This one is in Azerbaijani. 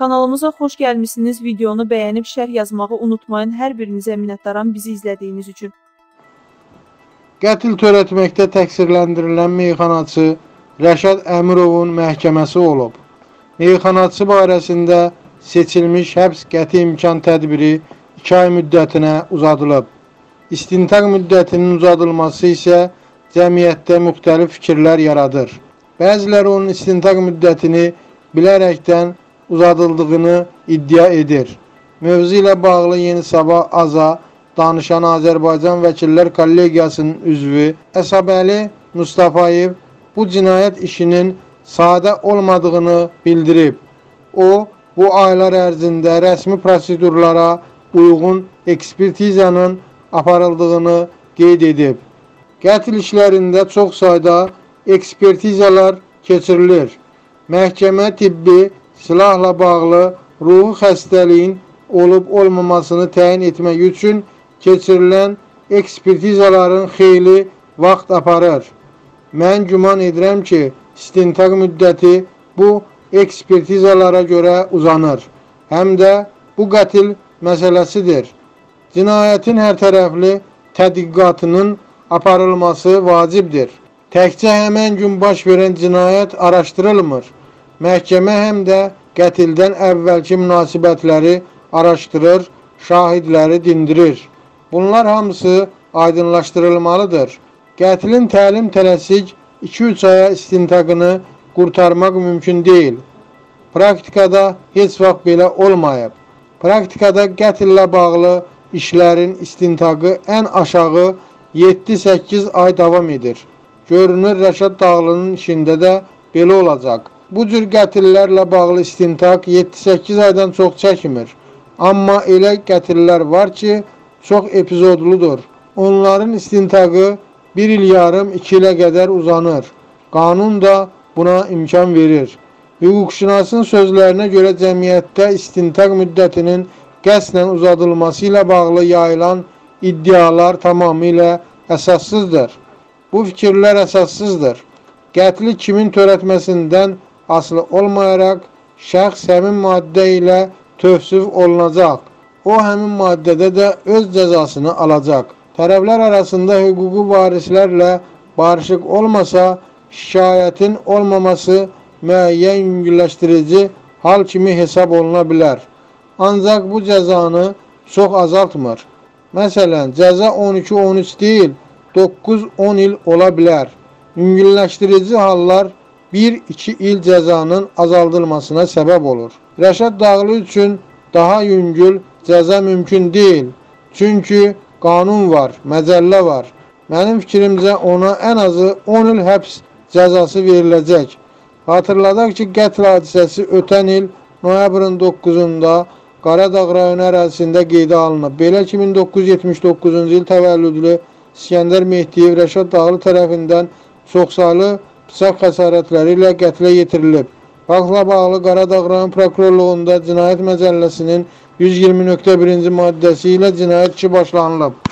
Kanalımıza xoş gəlmisiniz. Videonu bəyənib şərh yazmağı unutmayın. Hər birinizə minnətdaram bizi izlədiyiniz üçün. Qətl törətməkdə təqsirləndirilən meyxanaçı Rəşad Əmirovun məhkəməsi olub. Meyxanaçı barəsində seçilmiş həbs qəti imkan tədbiri 2 ay müddətinə uzadılıb. İstintaq müddətinin uzadılması isə cəmiyyətdə müxtəlif fikirlər yaradır. Bəziləri onun istintaq müddətini bilərəkdən uzadıldığını iddia edir. Mövzu ilə bağlı Yeni Sabah Aza danışan Azərbaycan Vəkillər Kollegiyasının üzvü Əsəbəli Mustafayev bu cinayət işinin sadə olmadığını bildirib. O, bu aylar ərzində rəsmi prosedurlara uyğun ekspertizanın aparıldığını qeyd edib. Qətl işlərində çox sayda ekspertizalar keçirilir. Məhkəmə tibbi silahla bağlı ruhi xəstəliyin olub-olmamasını təyin etmək üçün keçirilən ekspertizaların xeyli vaxt aparır. Mən güman edirəm ki, istintaq müddəti bu ekspertizalara görə uzanır. Həm də bu qətil məsələsidir. Cinayətin hərtərəfli tədqiqatının aparılması vacibdir. Təkcə həmən gün baş verən cinayət araşdırılmır. Məhkəmə həm də qətildən əvvəlki münasibətləri araşdırır, şahidləri dindirir. Bunlar hamısı aydınlaşdırılmalıdır. Qətlin təlim tələsik 2-3 aya istintaqını qurtarmaq mümkün deyil. Praktikada heç vaxt belə olmayıb. Praktikada qətllə bağlı işlərin istintaqı ən aşağı 7-8 ay davam edir. Görünür Rəşad Dağlının işində də belə olacaq. Bu cür qətillərlə bağlı istintaq 7-8 aydan çox çəkmir. Amma elə qətillər var ki, çox epizodludur. Onların istintaqı 1 il yarım 2 ilə qədər uzanır. Qanun da buna imkan verir. Hüquqşünasın sözlərinə görə cəmiyyətdə istintaq müddətinin qəsdən uzadılması ilə bağlı yayılan iddialar tamamilə əsassızdır. Bu fikirlər əsassızdır. Qətli kimin törətməsindən asılı olmayaraq şəxs həmin maddə ilə tövsif olunacaq. O həmin maddədə də öz cəzasını alacaq. Tərəflər arasında hüquqi varislərlə barışıq olmasa, şikayətin olmaması müəyyən yüngülləşdirici hal kimi hesab oluna bilər. Ancaq bu cəzanı çox azaltmır. Məsələn, cəza 12-13 deyil, 9-10 il ola bilər. Yüngülləşdirici hallar 1-2 il cəzanın azaldılmasına səbəb olur. Rəşad Dağlı üçün daha yüngül cəza mümkün deyil. Çünki qanun var, məcəllə var. Mənim fikrimcə ona ən azı 10 il həbs cəzası veriləcək. Xatırladaq ki, qətl hadisəsi ötən il noyabrın 9-da Qaradağ rayonu ərazisində qeydə alınıb. Belə ki, 1979-cu il təvəllüdlü İskəndər Mehdiyev Rəşad Dağlı tərəfindən çoxsaylı bıçaq xəsarətləri ilə qətlə yetirilib. Faktla bağlı Qaradağ rayon prokurorluğunda cinayət məcəlləsinin 120.1-ci maddəsi ilə cinayət işi başlanılıb.